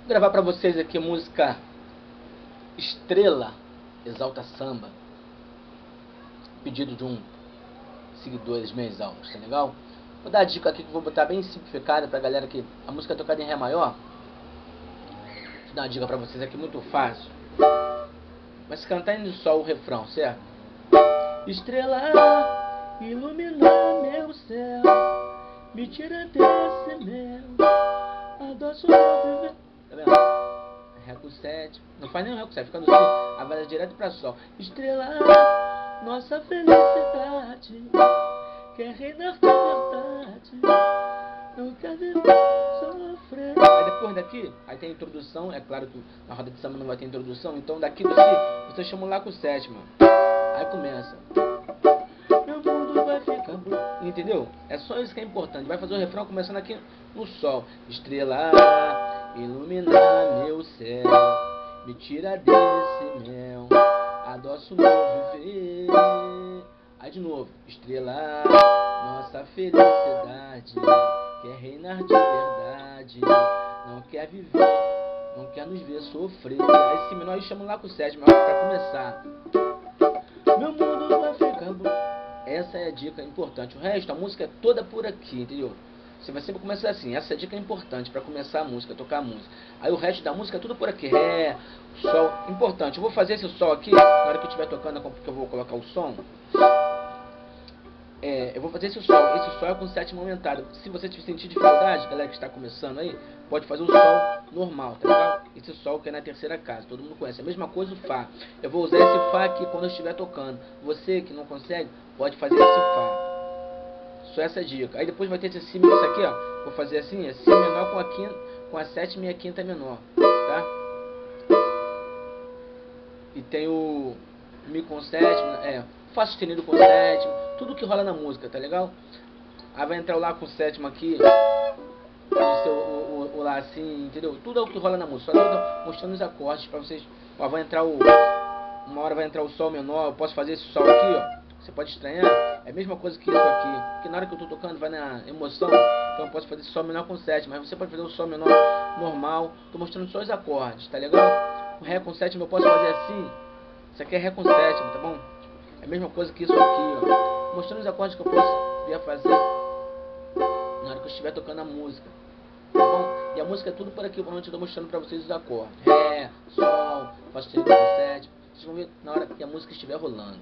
Vou gravar pra vocês aqui a música Estrela, Exalta Samba. Pedido de um seguidor das minhas aulas, tá legal? Vou dar a dica aqui que vou botar bem simplificada pra galera que a música é tocada em Ré maior. Vou dar uma dica pra vocês aqui muito fácil. Mas cantar em Sol o refrão, certo? Estrela, ilumina meu céu, me tira desse meu, adoço viver. Vendo? Ré com 7. Não faz nem Ré com 7, fica no Si. A vai direto pra Sol. Estrela, nossa felicidade, quer reinar com verdade, não quer viver sofrer. Aí depois daqui, aí tem a introdução. É claro que na roda de samba não vai ter introdução. Então daqui do Si, você chama lá com o sétimo. Aí começa. Meu mundo vai ficar bom. Entendeu? É só isso que é importante. Vai fazer o refrão começando aqui no sol. Estrela, ilumina meu céu. Me tira desse mel. Adoço meu viver. Aí de novo. Estrela, nossa felicidade. Quer reinar de verdade. Não quer viver. Não quer nos ver sofrer. Aí se menor chama lá com o sétimo. Pra começar. Meu mundo vai ficar bom. Essa é a dica importante. O resto, a música é toda por aqui, entendeu? Você vai sempre começar assim. Essa é dica importante para começar a música, tocar a música. Aí o resto da música é tudo por aqui. Ré, sol. Importante. Eu vou fazer esse sol aqui, na hora que eu estiver tocando, porque eu vou colocar o som. É, eu vou fazer esse sol. Esse sol é com sétima aumentado. Se você sentir dificuldade, galera que está começando aí, pode fazer o sol normal, tá legal? Esse sol que é na terceira casa, todo mundo conhece. A mesma coisa o Fá. Eu vou usar esse Fá aqui quando eu estiver tocando. Você que não consegue, pode fazer esse Fá. Só essa dica. Aí depois vai ter esse Si menor, aqui, ó. Vou fazer assim, é Si menor com a, quinta, com a sétima e a quinta menor, tá? E tem o Mi com sétima, é, Fá sustenido com sétima, tudo que rola na música, tá legal? Aí vai entrar o Lá com sétima aqui, o, o, o Lá assim, entendeu? Tudo é o que rola na música, só mostrando os acordes pra vocês. Ó, vai entrar o, uma hora vai entrar o Sol menor, eu posso fazer esse Sol aqui, ó. Você pode estranhar, é a mesma coisa que isso aqui. Porque na hora que eu tô tocando vai na emoção, então eu posso fazer Sol menor com sétima, mas você pode fazer o Sol menor normal. Tô mostrando só os acordes, tá legal? O Ré com sétima eu posso fazer assim. Isso aqui é Ré com sétima, tá bom? É a mesma coisa que isso aqui, ó. Mostrando os acordes que eu posso vir a fazer na hora que eu estiver tocando a música. Tá bom? E a música é tudo por aqui, onde eu tô mostrando pra vocês os acordes. Ré, Sol, Fá sustenido com sétima. Vocês vão ver na hora que a música estiver rolando.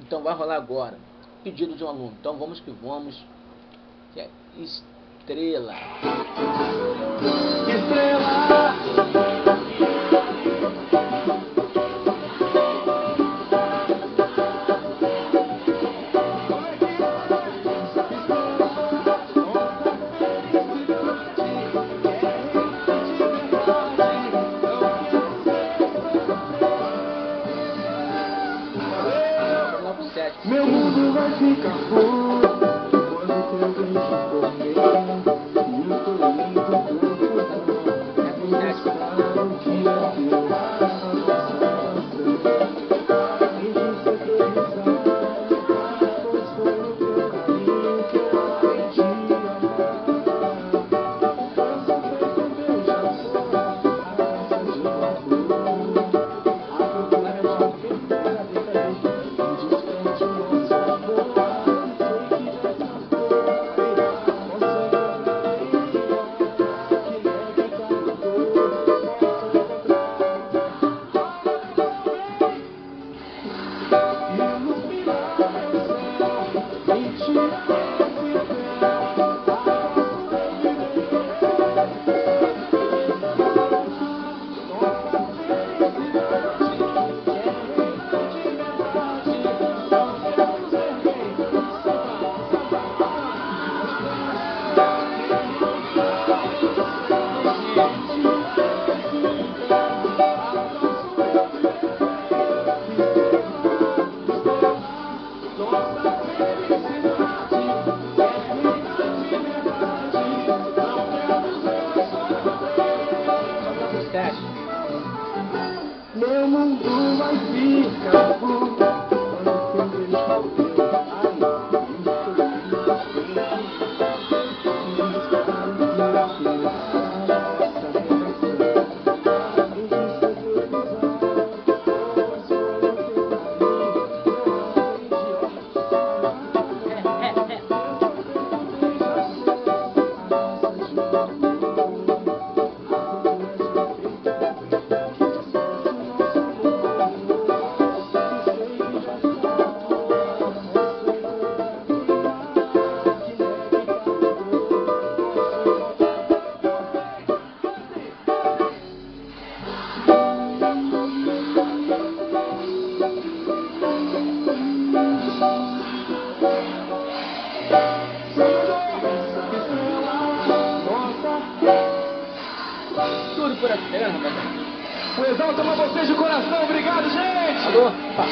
Então vai rolar agora. Pedido de um aluno. Então vamos que vamos. Que é estrela. Estrela. Meu mundo vai ficar bom. quando tudo me mundo Tudo por essa terra, rapaziada. O Exalta ama vocês de coração. Obrigado, gente. Alô? Pá.